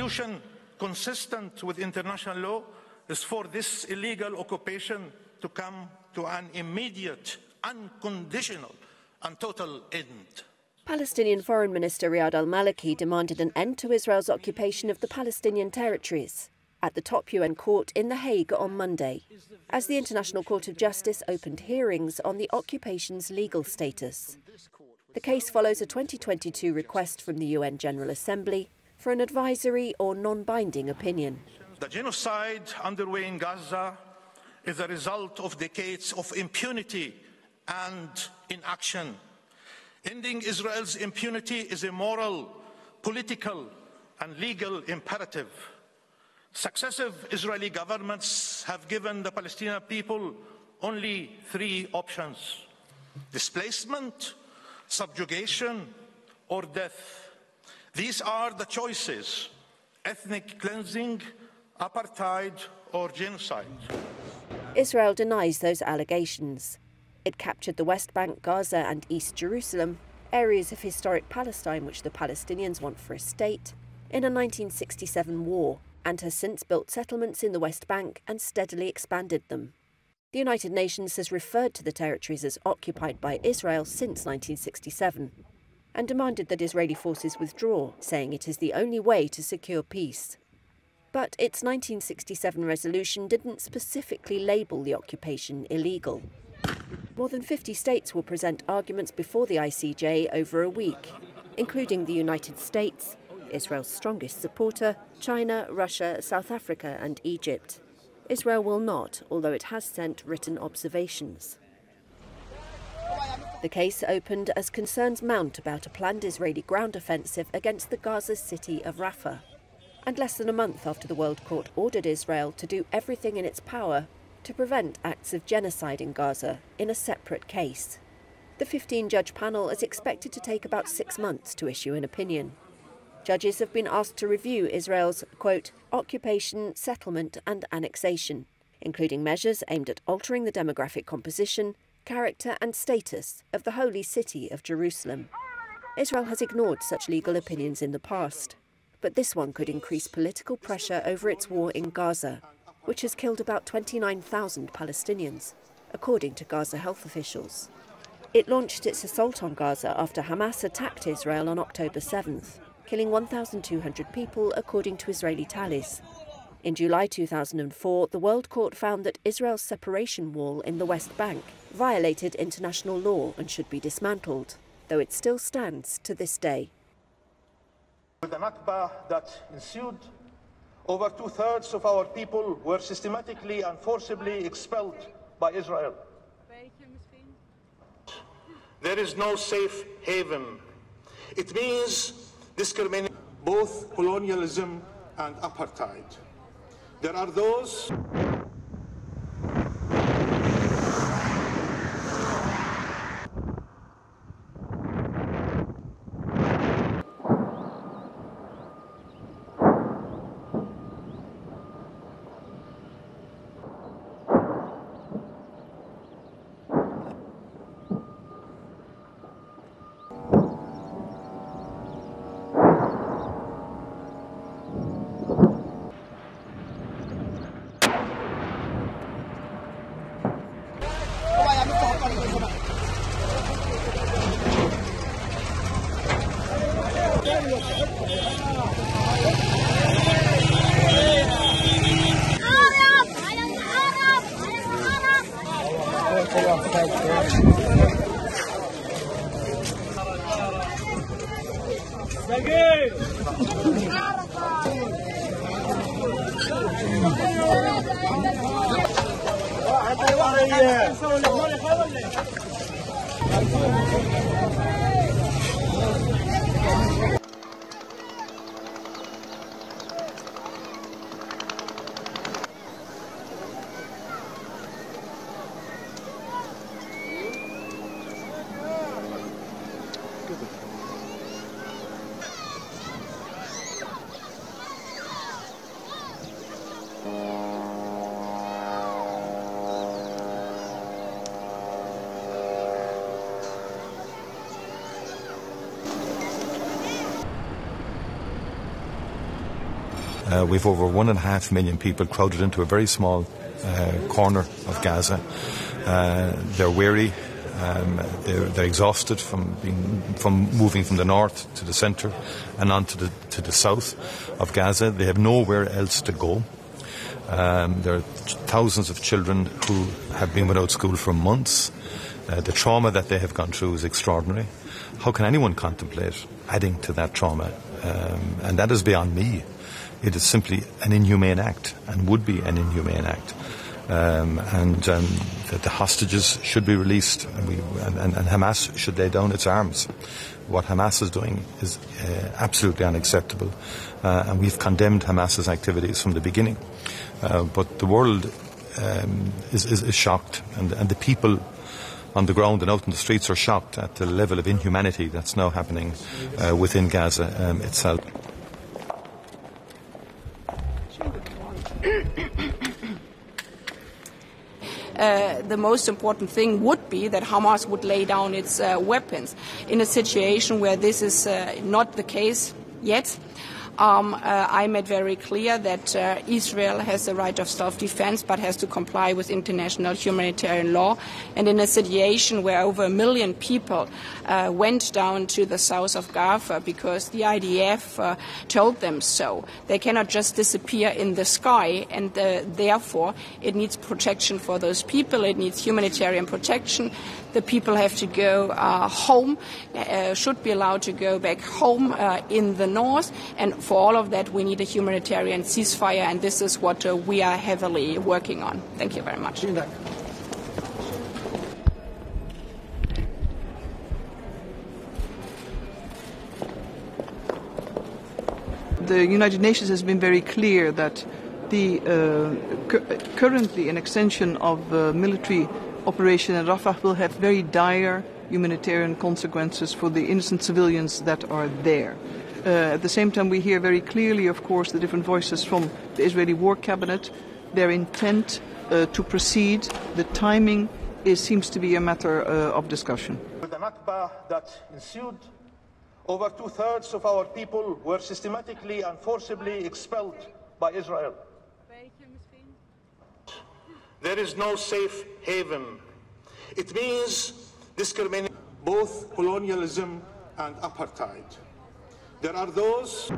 solution consistent with international law is for this illegal occupation to come to an immediate, unconditional, and total end. Palestinian Foreign Minister Riyad al Maliki demanded an end to Israel's occupation of the Palestinian territories at the top UN court in The Hague on Monday, as the International Court of Justice opened hearings on the occupation's legal status. The case follows a 2022 request from the UN General Assembly for an advisory or non binding opinion. The genocide underway in Gaza is the result of decades of impunity and inaction. Ending Israel's impunity is a moral, political, and legal imperative. Successive Israeli governments have given the Palestinian people only three options displacement, subjugation, or death. These are the choices ethnic cleansing, apartheid, or genocide. Israel denies those allegations. It captured the West Bank, Gaza, and East Jerusalem, areas of historic Palestine which the Palestinians want for a state, in a 1967 war and has since built settlements in the West Bank and steadily expanded them. The United Nations has referred to the territories as occupied by Israel since 1967 and demanded that Israeli forces withdraw, saying it is the only way to secure peace. But its 1967 resolution didn't specifically label the occupation illegal. More than 50 states will present arguments before the ICJ over a week, including the United States, Israel's strongest supporter, China, Russia, South Africa, and Egypt. Israel will not, although it has sent written observations. The case opened as concerns mount about a planned Israeli ground offensive against the Gaza city of Rafah. And less than a month after the World Court ordered Israel to do everything in its power to prevent acts of genocide in Gaza in a separate case. The 15 judge panel is expected to take about six months to issue an opinion. Judges have been asked to review Israel's, quote, occupation, settlement, and annexation, including measures aimed at altering the demographic composition, character, and status of the holy city of Jerusalem. Israel has ignored such legal opinions in the past, but this one could increase political pressure over its war in Gaza, which has killed about 29,000 Palestinians, according to Gaza health officials. It launched its assault on Gaza after Hamas attacked Israel on October 7th killing 1,200 people, according to Israeli tallies. In July 2004, the World Court found that Israel's separation wall in the West Bank violated international law and should be dismantled, though it still stands to this day. With the Nakba that ensued, over two thirds of our people were systematically and forcibly expelled by Israel. There is no safe haven. It means discrimination, both colonialism and apartheid. There are those yeah. Uh, we've over one and a half million people crowded into a very small uh, corner of Gaza. Uh, they're weary. Um, they're, they're, exhausted from being, from moving from the north to the centre and on to the, to the south of Gaza. They have nowhere else to go. Um, there are thousands of children who have been without school for months. Uh, the trauma that they have gone through is extraordinary. How can anyone contemplate adding to that trauma? Um, and that is beyond me. It is simply an inhumane act and would be an inhumane act. Um, and um, that the hostages should be released and, we, and, and, and, Hamas should lay down its arms. What Hamas is doing is uh, absolutely unacceptable, uh, and we've condemned Hamas's activities from the beginning. Uh, but the world um, is, is, is, shocked, and, and the people on the ground and out in the streets are shocked at the level of inhumanity that's now happening uh, within Gaza um, itself. Uh, the most important thing would be that Hamas would lay down its uh, weapons. In a situation where this is uh, not the case yet, um, uh, I made very clear that uh, Israel has the right of self-defense but has to comply with international humanitarian law. And in a situation where over a million people uh, went down to the south of Gaza because the IDF uh, told them so, they cannot just disappear in the sky. And uh, therefore, it needs protection for those people. It needs humanitarian protection. The people have to go uh, home, should be allowed to go back home in the north. And for all of that, we need a humanitarian ceasefire, and this is what uh, we are heavily working on. Thank you very much. The United Nations has been very clear that the uh, cu currently an extension of uh, military operation in Rafah will have very dire humanitarian consequences for the innocent civilians that are there. Uh, at the same time, we hear very clearly, of course, the different voices from the Israeli War Cabinet, their intent uh, to proceed. The timing is, seems to be a matter uh, of discussion. With the Nakba that ensued, over two thirds of our people were systematically and forcibly expelled by Israel. There is no safe haven. It means discrimination, both colonialism and apartheid. There are those